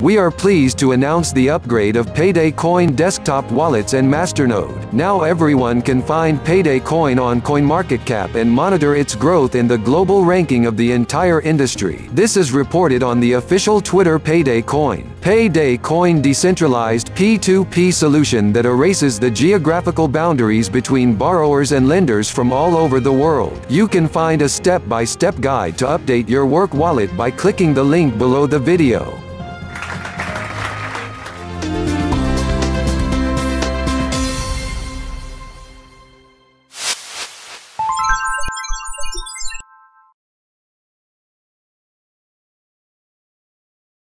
We are pleased to announce the upgrade of Payday Coin desktop wallets and Masternode. Now everyone can find Payday Coin on CoinMarketCap and monitor its growth in the global ranking of the entire industry. This is reported on the official Twitter Payday Coin. Payday Coin decentralized P2P solution that erases the geographical boundaries between borrowers and lenders from all over the world. You can find a step-by-step -step guide to update your work wallet by clicking the link below the video.